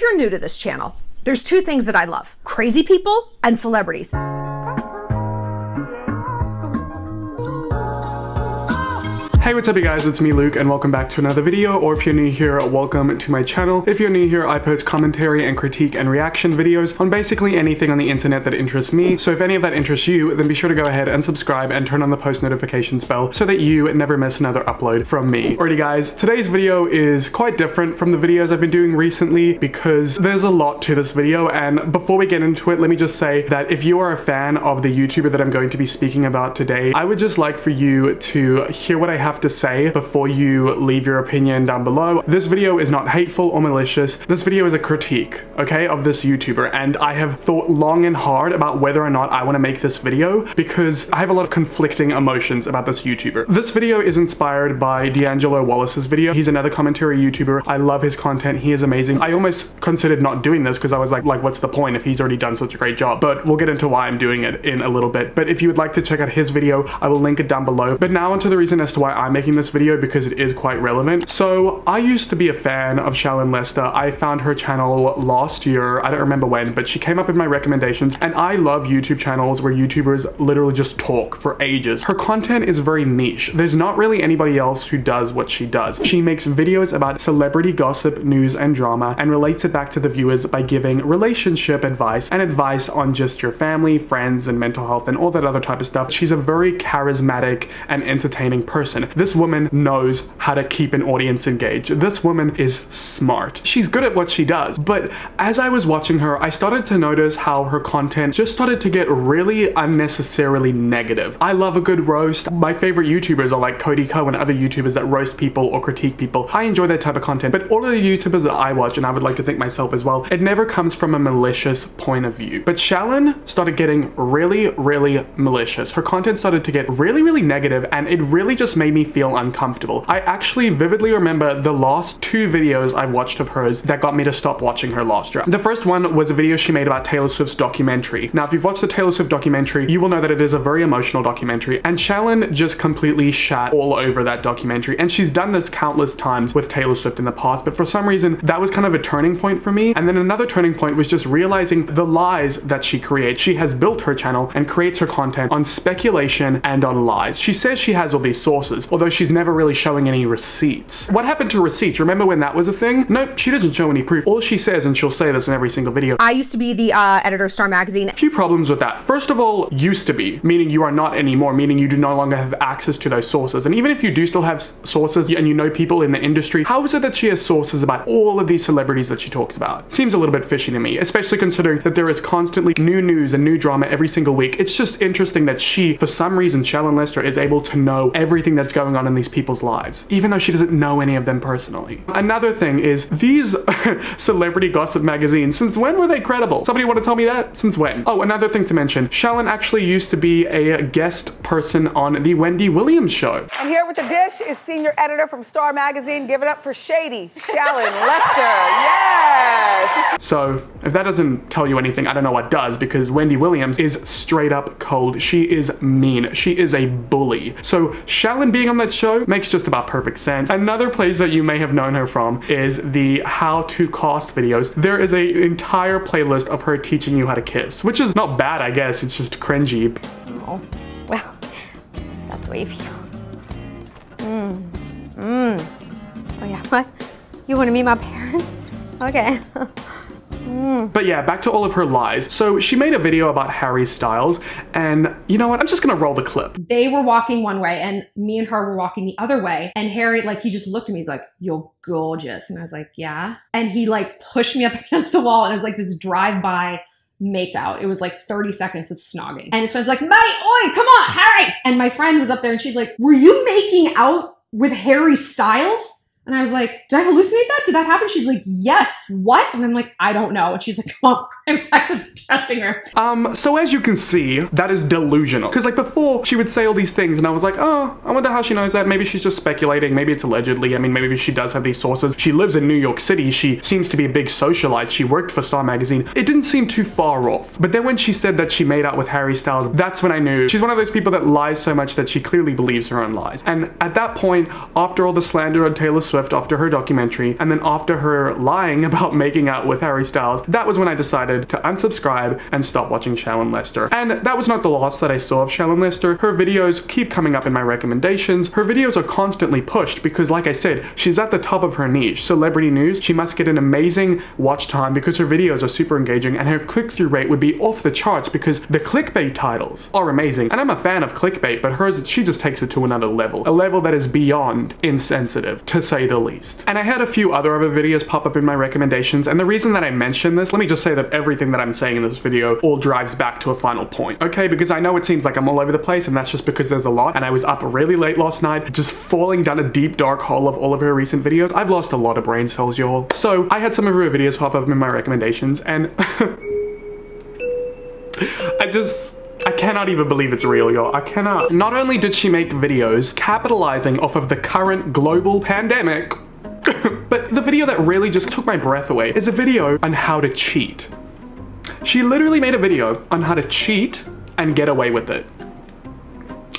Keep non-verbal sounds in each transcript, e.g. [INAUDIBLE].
If you're new to this channel, there's two things that I love crazy people and celebrities. Hey, what's up you guys? It's me, Luke, and welcome back to another video, or if you're new here, welcome to my channel. If you're new here, I post commentary and critique and reaction videos on basically anything on the internet that interests me, so if any of that interests you, then be sure to go ahead and subscribe and turn on the post notifications bell so that you never miss another upload from me. Alrighty guys, today's video is quite different from the videos I've been doing recently because there's a lot to this video, and before we get into it, let me just say that if you are a fan of the YouTuber that I'm going to be speaking about today, I would just like for you to hear what I have to say before you leave your opinion down below. This video is not hateful or malicious. This video is a critique, okay, of this YouTuber. And I have thought long and hard about whether or not I want to make this video because I have a lot of conflicting emotions about this YouTuber. This video is inspired by D'Angelo Wallace's video. He's another commentary YouTuber. I love his content. He is amazing. I almost considered not doing this because I was like, like, what's the point if he's already done such a great job? But we'll get into why I'm doing it in a little bit. But if you would like to check out his video, I will link it down below. But now onto the reason as to why I'm making this video because it is quite relevant. So I used to be a fan of Shallon Lester. I found her channel last year. I don't remember when, but she came up in my recommendations and I love YouTube channels where YouTubers literally just talk for ages. Her content is very niche. There's not really anybody else who does what she does. She makes videos about celebrity gossip, news, and drama and relates it back to the viewers by giving relationship advice and advice on just your family, friends, and mental health and all that other type of stuff. She's a very charismatic and entertaining person. This woman knows how to keep an audience engaged. This woman is smart. She's good at what she does. But as I was watching her, I started to notice how her content just started to get really unnecessarily negative. I love a good roast. My favorite YouTubers are like Cody Ko and other YouTubers that roast people or critique people. I enjoy that type of content, but all of the YouTubers that I watch, and I would like to think myself as well, it never comes from a malicious point of view. But Shallon started getting really, really malicious. Her content started to get really, really negative, and it really just made me feel uncomfortable. I actually vividly remember the last two videos I've watched of hers that got me to stop watching her last year. The first one was a video she made about Taylor Swift's documentary. Now, if you've watched the Taylor Swift documentary, you will know that it is a very emotional documentary, and Shallon just completely shat all over that documentary. And she's done this countless times with Taylor Swift in the past, but for some reason, that was kind of a turning point for me. And then another turning point was just realizing the lies that she creates. She has built her channel and creates her content on speculation and on lies. She says she has all these sources, although she's never really showing any receipts. What happened to receipts? Remember when that was a thing? Nope, she doesn't show any proof. All she says, and she'll say this in every single video, I used to be the uh, editor of Star Magazine. a few problems with that. First of all, used to be, meaning you are not anymore, meaning you do no longer have access to those sources. And even if you do still have sources and you know people in the industry, how is it that she has sources about all of these celebrities that she talks about? Seems a little bit fishy to me, especially considering that there is constantly new news and new drama every single week. It's just interesting that she, for some reason, Shallon Lester is able to know everything that's going on in these people's lives, even though she doesn't know any of them personally. Another thing is these [LAUGHS] celebrity gossip magazines, since when were they credible? Somebody want to tell me that? Since when? Oh, another thing to mention, Shallon actually used to be a guest person on the Wendy Williams show. And here with the dish is senior editor from Star Magazine. Give it up for Shady, Shallon Lester. Yes. So if that doesn't tell you anything, I don't know what does because Wendy Williams is straight up cold. She is mean. She is a bully. So Shallon being on that show makes just about perfect sense. Another place that you may have known her from is the how to cost videos. There is an entire playlist of her teaching you how to kiss, which is not bad, I guess. It's just cringy. Oh, well, that's the way you feel. Mmm. Mmm. Oh, yeah. What? [LAUGHS] You want to meet my parents? Okay. [LAUGHS] But yeah, back to all of her lies. So she made a video about Harry Styles, and you know what? I'm just gonna roll the clip. they were walking one way and me and her were walking the other way and harry like he just looked at me he's like you're gorgeous and i was like yeah and he like pushed me up [LAUGHS] against the wall and it was like this drive-by makeout it was like 30 seconds of snogging and his friend's like mate oi come on harry and my friend was up there and she's like were you making out with harry styles and I was like, did I hallucinate that? Did that happen? She's like, yes. What? And I'm like, I don't know. And she's like, [LAUGHS] on, I'm back to the dressing room. Um, so as you can see, that is delusional. Because like before, she would say all these things, and I was like, oh, I wonder how she knows that. Maybe she's just speculating. Maybe it's allegedly. I mean, maybe she does have these sources. She lives in New York City. She seems to be a big socialite. She worked for Star Magazine. It didn't seem too far off. But then when she said that she made out with Harry Styles, that's when I knew she's one of those people that lies so much that she clearly believes her own lies. And at that point, after all the slander on Taylor Swift, after her documentary, and then after her lying [LAUGHS] about making out with Harry Styles, that was when I decided to unsubscribe and stop watching Shallon Lester. And that was not the last that I saw of Shallon Lester. Her videos keep coming up in my recommendations. Her videos are constantly pushed because, like I said, she's at the top of her niche. Celebrity news, she must get an amazing watch time because her videos are super engaging and her click-through rate would be off the charts because the clickbait titles are amazing. And I'm a fan of clickbait, but hers, she just takes it to another level. A level that is beyond insensitive, to say the least. And I had a few other other videos pop up in my recommendations, and the reason that I mention this, let me just say that everything that I'm saying in this video all drives back to a final point, okay? Because I know it seems like I'm all over the place, and that's just because there's a lot, and I was up really late last night, just falling down a deep dark hole of all of her recent videos. I've lost a lot of brain cells, y'all. So I had some of her videos pop up in my recommendations, and [LAUGHS] I just I cannot even believe it's real, y'all. I cannot. Not only did she make videos capitalizing off of the current global pandemic, [COUGHS] but the video that really just took my breath away is a video on how to cheat. She literally made a video on how to cheat and get away with it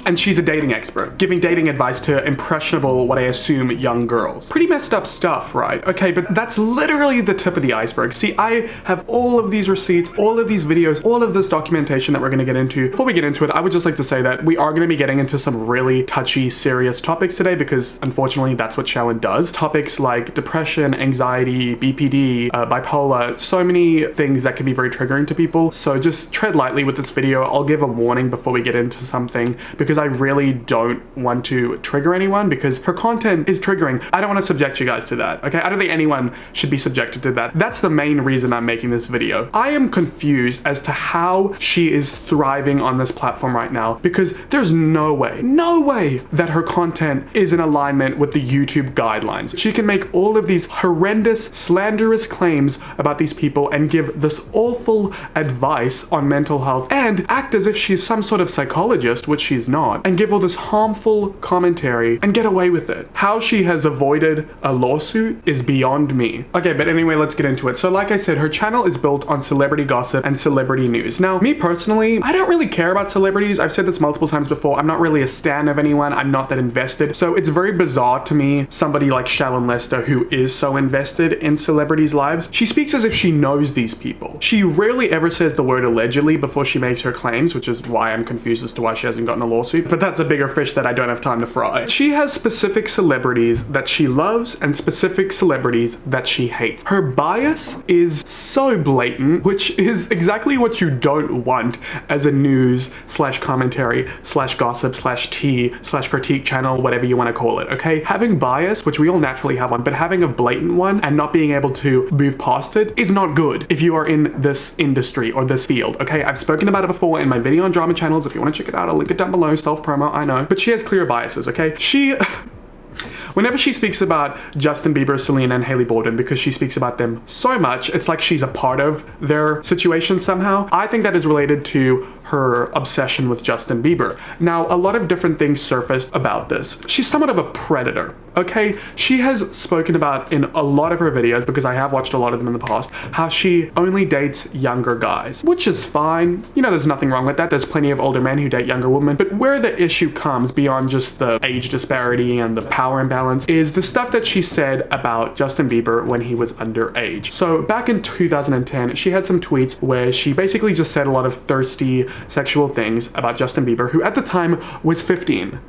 and she's a dating expert, giving dating advice to impressionable, what I assume, young girls. Pretty messed up stuff, right? Okay, but that's literally the tip of the iceberg. See, I have all of these receipts, all of these videos, all of this documentation that we're gonna get into. Before we get into it, I would just like to say that we are gonna be getting into some really touchy, serious topics today because unfortunately that's what Shallon does. Topics like depression, anxiety, BPD, uh, bipolar, so many things that can be very triggering to people. So just tread lightly with this video. I'll give a warning before we get into something because because I really don't want to trigger anyone because her content is triggering. I don't want to subject you guys to that, okay? I don't think anyone should be subjected to that. That's the main reason I'm making this video. I am confused as to how she is thriving on this platform right now because there's no way, no way that her content is in alignment with the YouTube guidelines. She can make all of these horrendous, slanderous claims about these people and give this awful advice on mental health and act as if she's some sort of psychologist, which she's not and give all this harmful commentary and get away with it. How she has avoided a lawsuit is beyond me. Okay, but anyway, let's get into it. So like I said, her channel is built on celebrity gossip and celebrity news. Now, me personally, I don't really care about celebrities. I've said this multiple times before. I'm not really a stan of anyone. I'm not that invested. So it's very bizarre to me, somebody like Shallon Lester, who is so invested in celebrities' lives. She speaks as if she knows these people. She rarely ever says the word allegedly before she makes her claims, which is why I'm confused as to why she hasn't gotten a lawsuit but that's a bigger fish that I don't have time to fry. She has specific celebrities that she loves and specific celebrities that she hates. Her bias is so blatant, which is exactly what you don't want as a news slash commentary slash gossip slash tea slash critique channel, whatever you want to call it, okay? Having bias, which we all naturally have one, but having a blatant one and not being able to move past it is not good if you are in this industry or this field, okay? I've spoken about it before in my video on drama channels. If you want to check it out, I'll link it down below self-promo, I know. But she has clear biases, okay? She... [LAUGHS] Whenever she speaks about Justin Bieber, Selena, and Hailey Baldwin, because she speaks about them so much, it's like she's a part of their situation somehow. I think that is related to her obsession with Justin Bieber. Now, a lot of different things surfaced about this. She's somewhat of a predator, okay? She has spoken about in a lot of her videos, because I have watched a lot of them in the past, how she only dates younger guys, which is fine. You know, there's nothing wrong with that. There's plenty of older men who date younger women, but where the issue comes beyond just the age disparity and the power imbalance is the stuff that she said about Justin Bieber when he was underage. So back in 2010, she had some tweets where she basically just said a lot of thirsty, sexual things about Justin Bieber, who at the time was 15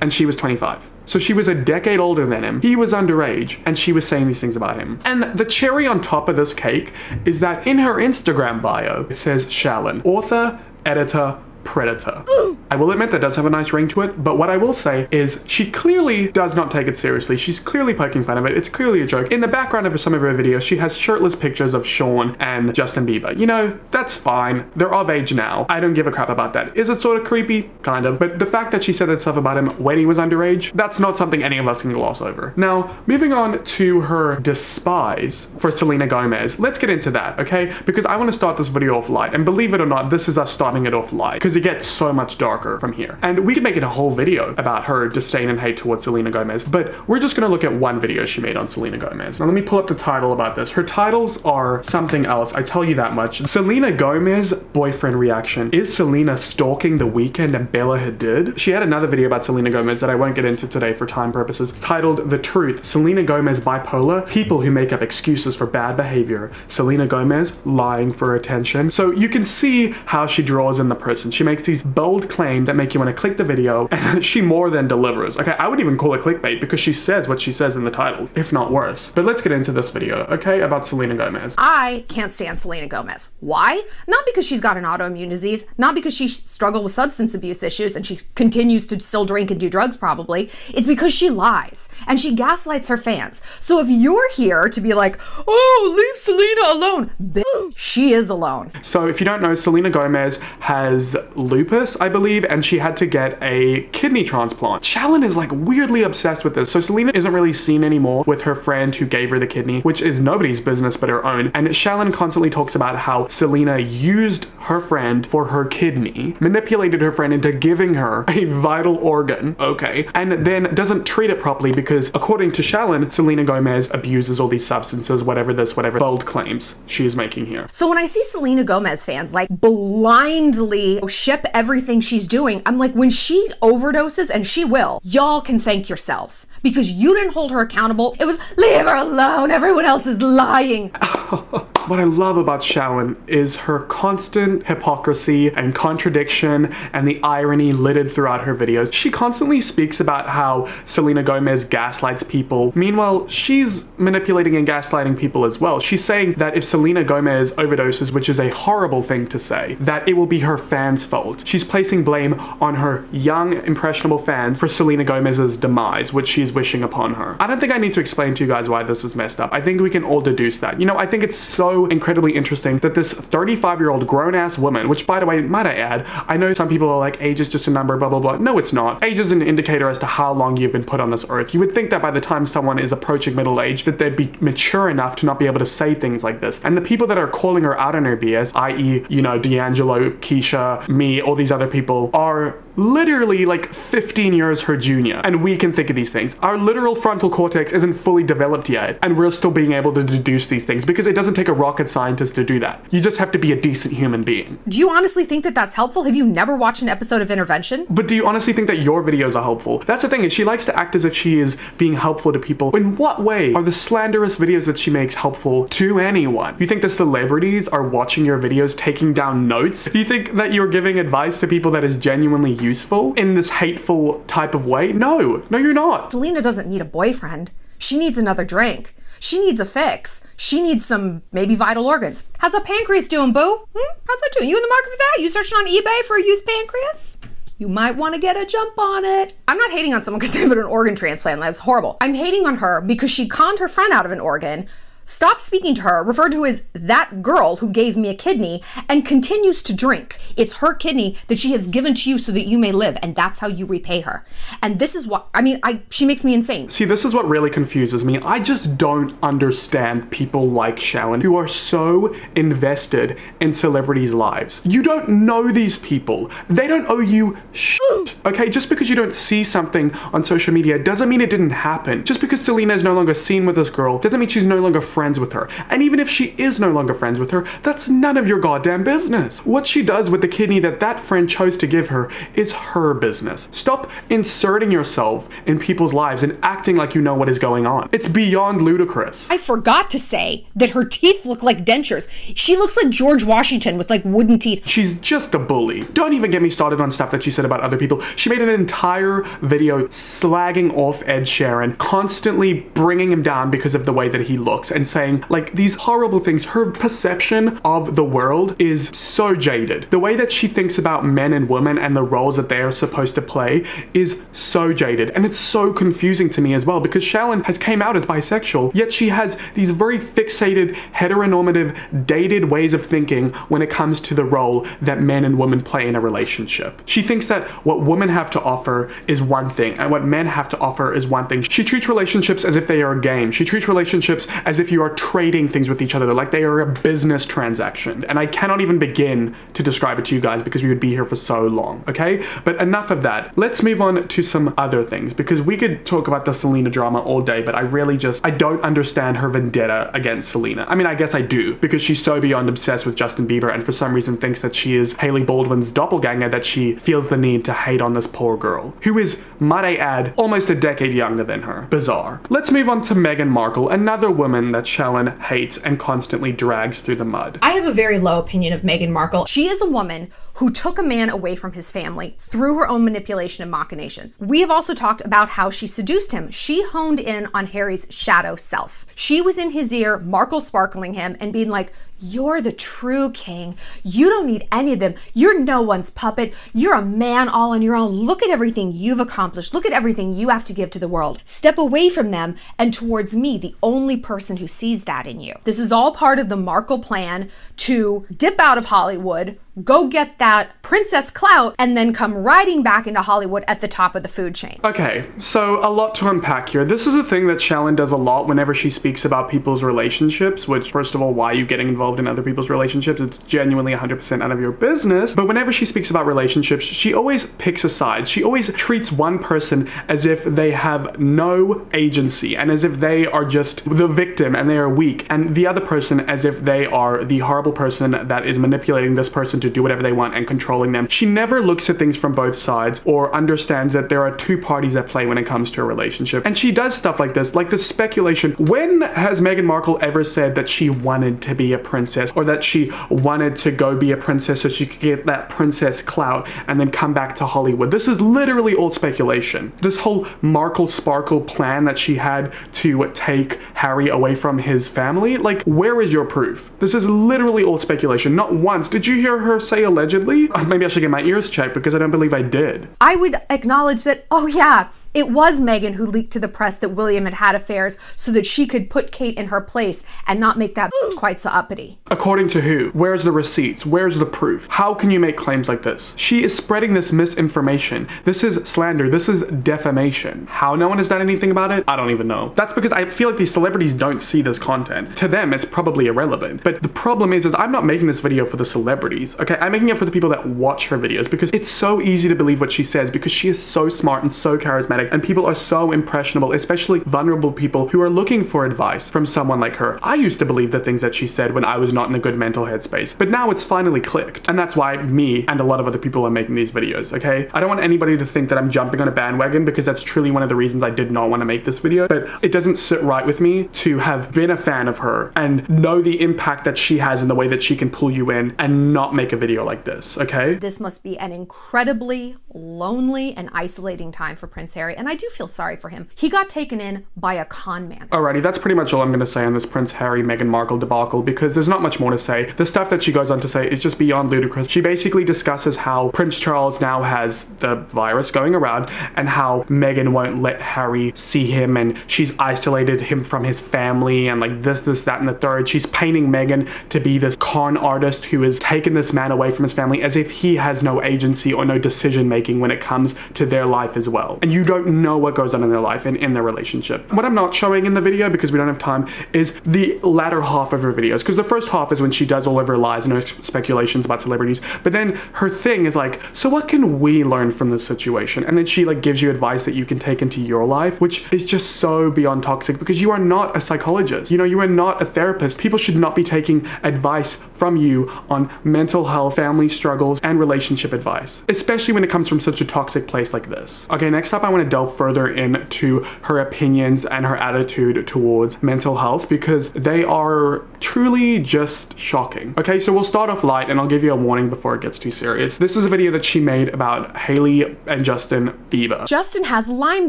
and she was 25. So she was a decade older than him. He was underage and she was saying these things about him. And the cherry on top of this cake is that in her Instagram bio, it says Shallon, author, editor, predator. I will admit that does have a nice ring to it, but what I will say is she clearly does not take it seriously. She's clearly poking fun of it. It's clearly a joke. In the background of some of her videos, she has shirtless pictures of Sean and Justin Bieber. You know, that's fine. They're of age now. I don't give a crap about that. Is it sort of creepy? Kind of. But the fact that she said that stuff about him when he was underage, that's not something any of us can gloss over. Now, moving on to her despise for Selena Gomez. Let's get into that, okay? Because I want to start this video off light. And believe it or not, this is us starting it off light. Because it gets so much darker from here. And we could make it a whole video about her disdain and hate towards Selena Gomez, but we're just gonna look at one video she made on Selena Gomez. Now let me pull up the title about this. Her titles are something else, I tell you that much. Selena Gomez boyfriend reaction. Is Selena stalking The Weeknd and Bella Hadid? She had another video about Selena Gomez that I won't get into today for time purposes. It's titled The Truth. Selena Gomez bipolar. People who make up excuses for bad behavior. Selena Gomez lying for attention. So you can see how she draws in the person. She makes these bold claims that make you want to click the video [LAUGHS] and she more than delivers. Okay, I would even call it clickbait because she says what she says in the title, if not worse. But let's get into this video, okay, about Selena Gomez. I can't stand Selena Gomez. Why? Not because she's got an autoimmune disease, not because she struggled with substance abuse issues and she continues to still drink and do drugs probably. It's because she lies and she gaslights her fans. So if you're here to be like, oh, leave Selena alone, she is alone. So if you don't know, Selena Gomez has lupus, I believe, and she had to get a kidney transplant. Shallon is like weirdly obsessed with this. So Selena isn't really seen anymore with her friend who gave her the kidney, which is nobody's business but her own. And Shallon constantly talks about how Selena used her friend for her kidney, manipulated her friend into giving her a vital organ, okay, and then doesn't treat it properly because according to Shallon, Selena Gomez abuses all these substances, whatever this, whatever bold claims she is making here. So when I see Selena Gomez fans like blindly ship everything she's doing, I'm like, when she overdoses, and she will, y'all can thank yourselves because you didn't hold her accountable. It was leave her alone. Everyone else is lying. [LAUGHS] What I love about Shallon is her constant hypocrisy and contradiction and the irony littered throughout her videos. She constantly speaks about how Selena Gomez gaslights people. Meanwhile, she's manipulating and gaslighting people as well. She's saying that if Selena Gomez overdoses, which is a horrible thing to say, that it will be her fans' fault. She's placing blame on her young, impressionable fans for Selena Gomez's demise, which she's wishing upon her. I don't think I need to explain to you guys why this is messed up. I think we can all deduce that. You know, I think it's so incredibly interesting that this 35 year old grown ass woman, which by the way, might I add, I know some people are like, age is just a number, blah, blah, blah. No, it's not. Age is an indicator as to how long you've been put on this earth. You would think that by the time someone is approaching middle age, that they'd be mature enough to not be able to say things like this. And the people that are calling her out on her BS, i.e., you know, D'Angelo, Keisha, me, all these other people, are literally like 15 years her junior. And we can think of these things. Our literal frontal cortex isn't fully developed yet, and we're still being able to deduce these things because it doesn't take a rocket scientist to do that. You just have to be a decent human being. Do you honestly think that that's helpful? Have you never watched an episode of Intervention? But do you honestly think that your videos are helpful? That's the thing is she likes to act as if she is being helpful to people. In what way are the slanderous videos that she makes helpful to anyone? You think the celebrities are watching your videos taking down notes? Do you think that you're giving advice to people that is genuinely useful in this hateful type of way? No, no you're not. Selena doesn't need a boyfriend. She needs another drink. She needs a fix. She needs some maybe vital organs. How's that pancreas doing, boo? Hmm? How's that doing? You in the market for that? You searching on eBay for a used pancreas? You might want to get a jump on it. I'm not hating on someone because they have an organ transplant. That's horrible. I'm hating on her because she conned her friend out of an organ stopped speaking to her, referred to as that girl who gave me a kidney, and continues to drink. It's her kidney that she has given to you so that you may live, and that's how you repay her. And this is what I mean, I she makes me insane. See, this is what really confuses me. I just don't understand people like Shallon who are so invested in celebrities' lives. You don't know these people. They don't owe you shit. Okay, just because you don't see something on social media doesn't mean it didn't happen. Just because Selena is no longer seen with this girl doesn't mean she's no longer friends with her. And even if she is no longer friends with her, that's none of your goddamn business. What she does with the kidney that that friend chose to give her is her business. Stop inserting yourself in people's lives and acting like you know what is going on. It's beyond ludicrous. I forgot to say that her teeth look like dentures. She looks like George Washington with like wooden teeth. She's just a bully. Don't even get me started on stuff that she said about other people. She made an entire video slagging off Ed Sheeran, constantly bringing him down because of the way that he looks and saying like these horrible things. Her perception of the world is so jaded. The way that she thinks about men and women and the roles that they are supposed to play is so jaded. And it's so confusing to me as well because Shallon has came out as bisexual, yet she has these very fixated, heteronormative, dated ways of thinking when it comes to the role that men and women play in a relationship. She thinks that what women have to offer is one thing and what men have to offer is one thing. She treats relationships as if they are a game. She treats relationships as if you are trading things with each other, like they are a business transaction. And I cannot even begin to describe it to you guys because we would be here for so long, okay? But enough of that. Let's move on to some other things because we could talk about the Selena drama all day, but I really just, I don't understand her vendetta against Selena. I mean, I guess I do because she's so beyond obsessed with Justin Bieber and for some reason thinks that she is Hailey Baldwin's doppelganger that she feels the need to hate on this poor girl, who is, might I add, almost a decade younger than her. Bizarre. Let's move on to Meghan Markle, another woman that Shallon hates and constantly drags through the mud. I have a very low opinion of Meghan Markle. She is a woman who took a man away from his family through her own manipulation and machinations. We have also talked about how she seduced him. She honed in on Harry's shadow self. She was in his ear, Markle sparkling him and being like, you're the true king. You don't need any of them. You're no one's puppet. You're a man all on your own. Look at everything you've accomplished. Look at everything you have to give to the world. Step away from them and towards me, the only person who sees that in you. This is all part of the Markle plan to dip out of Hollywood, go get that princess clout, and then come riding back into Hollywood at the top of the food chain. Okay, so a lot to unpack here. This is a thing that Shallon does a lot whenever she speaks about people's relationships, which, first of all, why are you getting involved in other people's relationships? It's genuinely 100% out of your business. But whenever she speaks about relationships, she always picks a side. She always treats one person as if they have no agency and as if they are just the victim and they are weak, and the other person as if they are the horrible person that is manipulating this person to do whatever they want and controlling them. She never looks at things from both sides or understands that there are two parties at play when it comes to a relationship. And she does stuff like this, like this speculation. When has Meghan Markle ever said that she wanted to be a princess or that she wanted to go be a princess so she could get that princess clout and then come back to Hollywood? This is literally all speculation. This whole Markle Sparkle plan that she had to take Harry away from his family, like, where is your proof? This is literally all speculation. Not once. Did you hear her say allegedly? Uh, Maybe I should get my ears checked because I don't believe I did. I would acknowledge that, oh yeah, it was Meghan who leaked to the press that William had had affairs so that she could put Kate in her place and not make that quite so uppity. According to who? Where's the receipts? Where's the proof? How can you make claims like this? She is spreading this misinformation. This is slander. This is defamation. How no one has done anything about it? I don't even know. That's because I feel like these celebrities don't see this content. To them, it's probably irrelevant. But the problem is, is I'm not making this video for the celebrities, okay? I'm making it for the people that watch her videos because it's so easy to believe what she says because she is so smart and so charismatic and people are so impressionable, especially vulnerable people who are looking for advice from someone like her. I used to believe the things that she said when I was not in a good mental headspace, but now it's finally clicked. And that's why me and a lot of other people are making these videos, okay? I don't want anybody to think that I'm jumping on a bandwagon because that's truly one of the reasons I did not want to make this video, but it doesn't sit right with me to have been a fan of her and know the impact that she has in the way that she can pull you in and not make a video like this, okay? This must be an incredibly lonely and isolating time for Prince Harry, and I do feel sorry for him. He got taken in by a con man. Alrighty, that's pretty much all I'm gonna say on this Prince Harry Meghan Markle debacle because there's not much more to say. The stuff that she goes on to say is just beyond ludicrous. She basically discusses how Prince Charles now has the virus going around and how Meghan won't let Harry see him and she's isolated him from his family and like this, this, that, and the third. She's painting Meghan to be this con artist who has taken this man away from his family as if he has no agency or no decision making when it comes to their life as well. And you don't know what goes on in their life and in their relationship. What I'm not showing in the video because we don't have time is the latter half of her videos because the first half is when she does all of her lies and her speculations about celebrities but then her thing is like so what can we learn from this situation and then she like gives you advice that you can take into your life which is just so beyond toxic because you are not a psychologist you know you are not a therapist people should not be taking advice from you on mental health family struggles and relationship advice especially when it comes from such a toxic place like this okay next up i want to delve further into her opinions and her attitude towards mental health because they are truly just shocking. Okay, so we'll start off light and I'll give you a warning before it gets too serious. This is a video that she made about Hailey and Justin Bieber. Justin has Lyme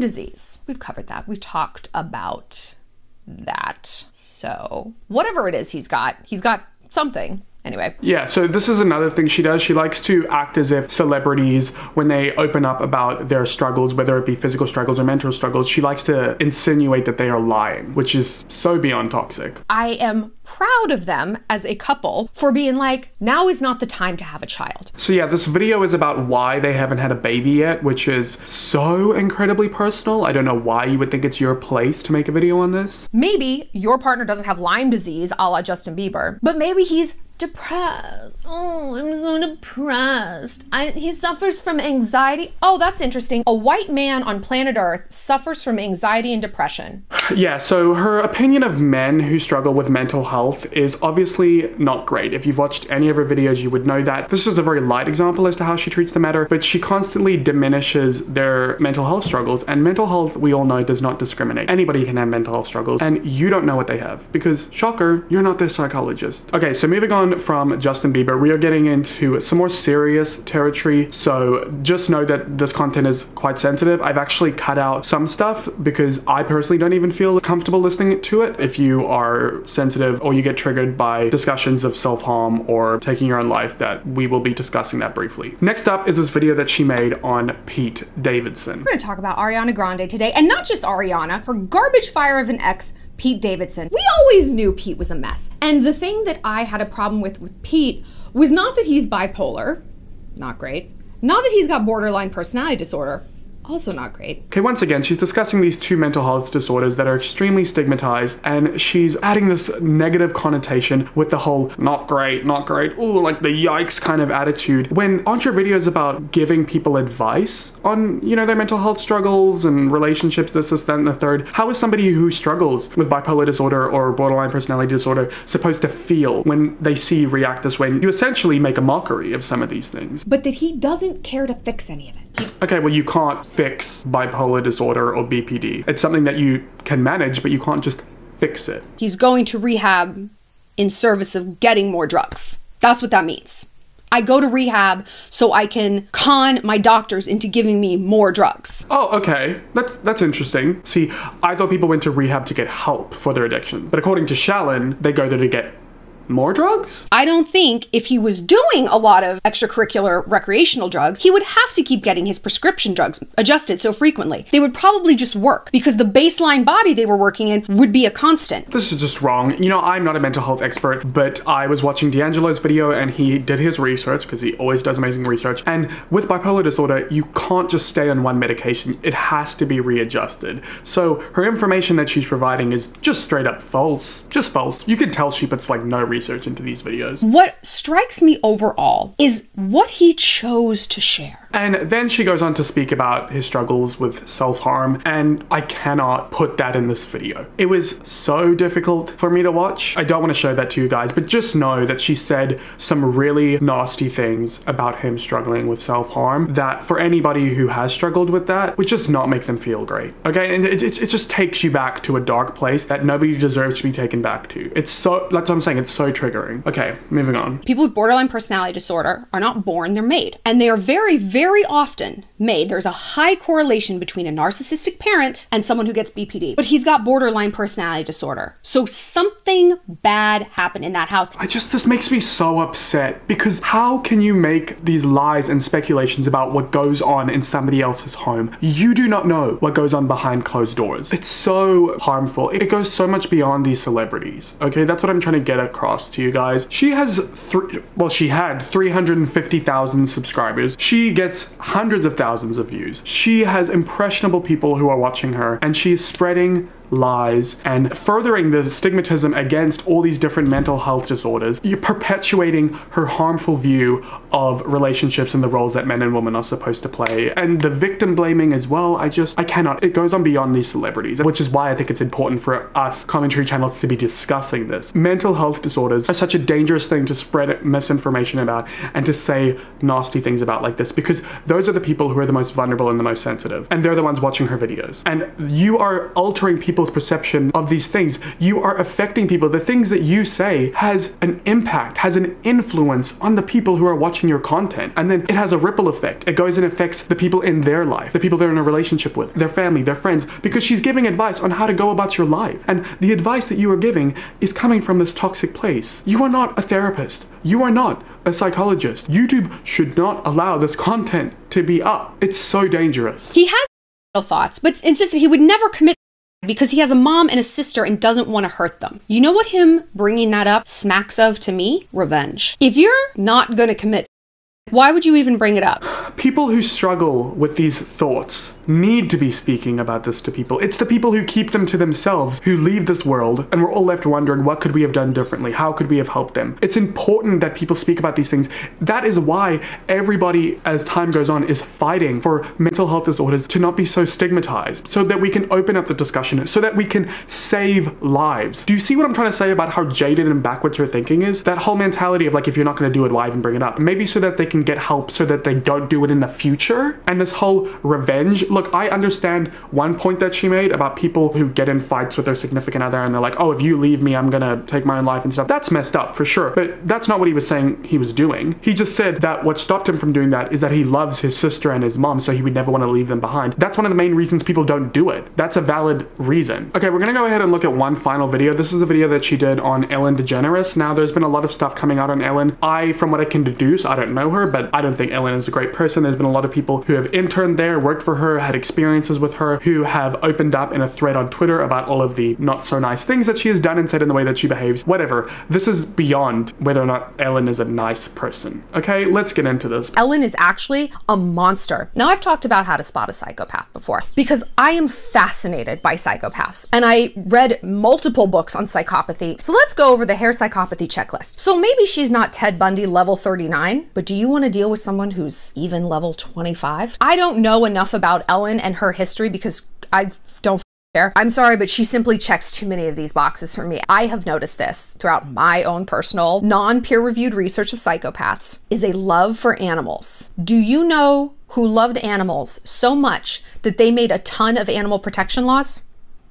disease. We've covered that. We've talked about that. So, whatever it is he's got, he's got something. Anyway. Yeah, so this is another thing she does. She likes to act as if celebrities, when they open up about their struggles, whether it be physical struggles or mental struggles, she likes to insinuate that they are lying, which is so beyond toxic. I am proud of them as a couple for being like, now is not the time to have a child. So yeah, this video is about why they haven't had a baby yet, which is so incredibly personal. I don't know why you would think it's your place to make a video on this. Maybe your partner doesn't have Lyme disease a la Justin Bieber, but maybe he's depressed. Oh, I'm so depressed. I, he suffers from anxiety. Oh, that's interesting. A white man on planet Earth suffers from anxiety and depression. [SIGHS] Yeah, so her opinion of men who struggle with mental health is obviously not great. If you've watched any of her videos, you would know that. This is a very light example as to how she treats the matter, but she constantly diminishes their mental health struggles. And mental health, we all know, does not discriminate. Anybody can have mental health struggles, and you don't know what they have because, shocker, you're not their psychologist. Okay, so moving on from Justin Bieber, we are getting into some more serious territory. So just know that this content is quite sensitive. I've actually cut out some stuff because I personally don't even feel comfortable listening to it. If you are sensitive or you get triggered by discussions of self-harm or taking your own life, that we will be discussing that briefly. Next up is this video that she made on Pete Davidson. We're to talk about Ariana Grande today, and not just Ariana, her garbage fire of an ex Pete Davidson. We always knew Pete was a mess. And the thing that I had a problem with with Pete was not that he's bipolar, not great. Not that he's got borderline personality disorder, also not great. Okay, once again, she's discussing these two mental health disorders that are extremely stigmatized, and she's adding this negative connotation with the whole not great, not great, ooh, like the yikes kind of attitude. When aren't your videos about giving people advice on, you know, their mental health struggles and relationships, this, this, that, and the third? How is somebody who struggles with bipolar disorder or borderline personality disorder supposed to feel when they see you react this way? You essentially make a mockery of some of these things. But that he doesn't care to fix any of it. Okay, well, you can't fix bipolar disorder or BPD. It's something that you can manage, but you can't just fix it. He's going to rehab in service of getting more drugs. That's what that means. I go to rehab so I can con my doctors into giving me more drugs. Oh, okay. That's that's interesting. See, I thought people went to rehab to get help for their addictions. But according to Shallon, they go there to get more drugs? I don't think if he was doing a lot of extracurricular recreational drugs, he would have to keep getting his prescription drugs adjusted so frequently. They would probably just work because the baseline body they were working in would be a constant. This is just wrong. You know, I'm not a mental health expert, but I was watching D'Angelo's video and he did his research because he always does amazing research. And with bipolar disorder, you can't just stay on one medication. It has to be readjusted. So her information that she's providing is just straight up false. Just false. You can tell she puts like no research into these videos. What strikes me overall is what he chose to share. And then she goes on to speak about his struggles with self harm, and I cannot put that in this video. It was so difficult for me to watch. I don't want to show that to you guys, but just know that she said some really nasty things about him struggling with self harm that for anybody who has struggled with that would just not make them feel great. Okay, and it, it, it just takes you back to a dark place that nobody deserves to be taken back to. It's so, that's what I'm saying, it's so triggering. Okay, moving on. People with borderline personality disorder are not born, they're made. And they are very, very often made. There's a high correlation between a narcissistic parent and someone who gets BPD. But he's got borderline personality disorder. So something bad happened in that house. I just, this makes me so upset because how can you make these lies and speculations about what goes on in somebody else's home? You do not know what goes on behind closed doors. It's so harmful. It goes so much beyond these celebrities. Okay, that's what I'm trying to get across to you guys. She has three, well, she had 350,000 subscribers. She gets hundreds of thousands of views. She has impressionable people who are watching her and she is spreading lies and furthering the stigmatism against all these different mental health disorders. You're perpetuating her harmful view of relationships and the roles that men and women are supposed to play. And the victim blaming as well, I just, I cannot. It goes on beyond these celebrities, which is why I think it's important for us commentary channels to be discussing this. Mental health disorders are such a dangerous thing to spread misinformation about and to say nasty things about like this because those are the people who are the most vulnerable and the most sensitive. And they're the ones watching her videos. And you are altering people's perception of these things. You are affecting people. The things that you say has an impact, has an influence on the people who are watching your content. And then it has a ripple effect. It goes and affects the people in their life, the people they're in a relationship with, their family, their friends, because she's giving advice on how to go about your life. And the advice that you are giving is coming from this toxic place. You are not a therapist. You are not a psychologist. YouTube should not allow this content to be up. It's so dangerous. He has thoughts, but insisted he would never commit because he has a mom and a sister and doesn't want to hurt them. You know what him bringing that up smacks of to me? Revenge. If you're not going to commit, why would you even bring it up? People who struggle with these thoughts need to be speaking about this to people. It's the people who keep them to themselves who leave this world and we're all left wondering what could we have done differently? How could we have helped them? It's important that people speak about these things. That is why everybody, as time goes on, is fighting for mental health disorders to not be so stigmatized so that we can open up the discussion, so that we can save lives. Do you see what I'm trying to say about how jaded and backwards her thinking is? That whole mentality of like, if you're not going to do it, why even bring it up? Maybe so that they can get help so that they don't do it in the future. And this whole revenge look, I understand one point that she made about people who get in fights with their significant other and they're like, oh, if you leave me, I'm gonna take my own life and stuff. That's messed up for sure. But that's not what he was saying he was doing. He just said that what stopped him from doing that is that he loves his sister and his mom, so he would never want to leave them behind. That's one of the main reasons people don't do it. That's a valid reason. Okay, we're gonna go ahead and look at one final video. This is the video that she did on Ellen DeGeneres. Now, there's been a lot of stuff coming out on Ellen. I, from what I can deduce, I don't know her, but I don't think Ellen is a great person. There's been a lot of people who have interned there, worked for her, had experiences with her, who have opened up in a thread on Twitter about all of the not so nice things that she has done and said in the way that she behaves. Whatever. This is beyond whether or not Ellen is a nice person. Okay, let's get into this. Ellen is actually a monster. Now, I've talked about how to spot a psychopath before because I am fascinated by psychopaths and I read multiple books on psychopathy. So let's go over the Hare psychopathy checklist. So maybe she's not Ted Bundy level 39, but do you want to deal with someone who's even level 25? I don't know enough about Ellen and her history because I don't care. I'm sorry, but she simply checks too many of these boxes for me. I have noticed this throughout my own personal, non peer reviewed research of psychopaths is a love for animals. Do you know who loved animals so much that they made a ton of animal protection laws?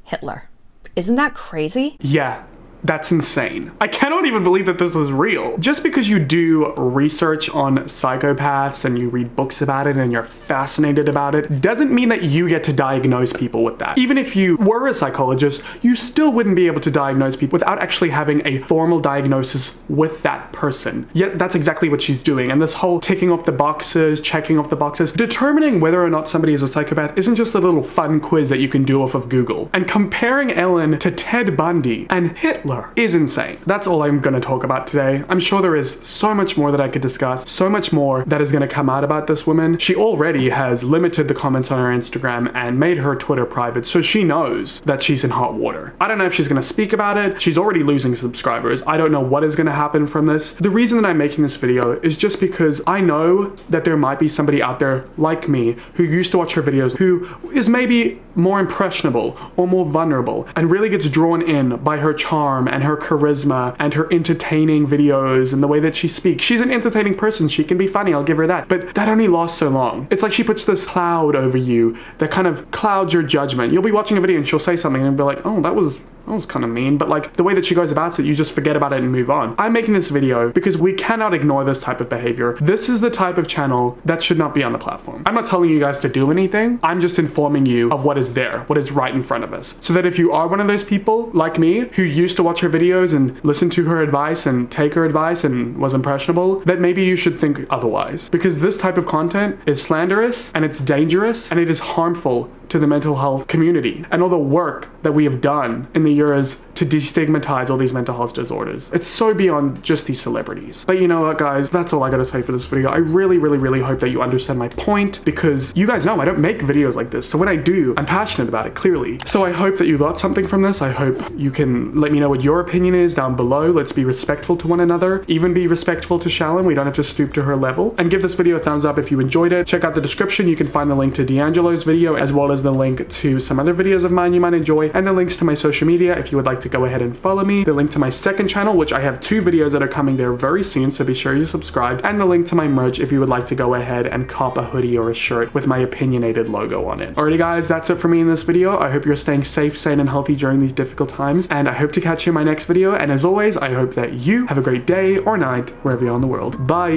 Hitler. Isn't that crazy? Yeah, that's insane. I cannot even believe that this is real. Just because you do research on psychopaths and you read books about it and you're fascinated about it doesn't mean that you get to diagnose people with that. Even if you were a psychologist, you still wouldn't be able to diagnose people without actually having a formal diagnosis with that person. Yet that's exactly what she's doing. And this whole ticking off the boxes, checking off the boxes, determining whether or not somebody is a psychopath isn't just a little fun quiz that you can do off of Google. And comparing Ellen to Ted Bundy and Hitler Hitler is insane. That's all I'm to talk about today. I'm sure there is so much more that I could discuss, so much more that is to come out about this woman. She already has limited the comments on her Instagram and made her Twitter private, so she knows that she's in hot water. I don't know if she's to speak about it. She's already losing subscribers. I don't know what is to happen from this. The reason that I'm making this video is just because I know that there might be somebody out there like me who used to watch her videos who is maybe more impressionable or more vulnerable and really gets drawn in by her charm charm and her charisma and her entertaining videos and the way that she speaks. She's an entertaining person. She can be funny. I'll give her that. But that only lasts so long. It's like she puts this cloud over you that kind of clouds your judgment. You'll be watching a video and she'll say something and be like, oh, that was that was kind of mean, but like the way that she goes about it, you just forget about it and move on. I'm making this video because we cannot ignore this type of behavior. This is the type of channel that should not be on the platform. I'm not telling you guys to do anything. I'm just informing you of what is there, what is right in front of us. So that if you are one of those people like me who used to watch her videos and listen to her advice and take her advice and was impressionable, that maybe you should think otherwise. Because this type of content is slanderous and it's dangerous and it is harmful to the mental health community and all the work that we have done in the years to destigmatize all these mental health disorders. It's so beyond just these celebrities. But you know what, guys? That's all I gotta say for this video. I really, really, really hope that you understand my point because you guys know I don't make videos like this. So when I do, I'm passionate about it, clearly. So I hope that you got something from this. I hope you can let me know what your opinion is down below. Let's be respectful to one another. Even be respectful to Shallon. We don't have to stoop to her level. And give this video a thumbs up if you enjoyed it. Check out the description. You can find the link to D'Angelo's video as well as the link to some other videos of mine you might enjoy and the links to my social media if you would like to go ahead and follow me. The link to my second channel, which I have two videos that are coming there very soon, so be sure you subscribe. And the link to my merch if you would like to go ahead and cop a hoodie or a shirt with my opinionated logo on it. Alrighty guys, that's it for me in this video. I hope you're staying safe, sane, and healthy during these difficult times. And I hope to catch you in my next video. And as always, I hope that you have a great day or night wherever you are in the world. Bye!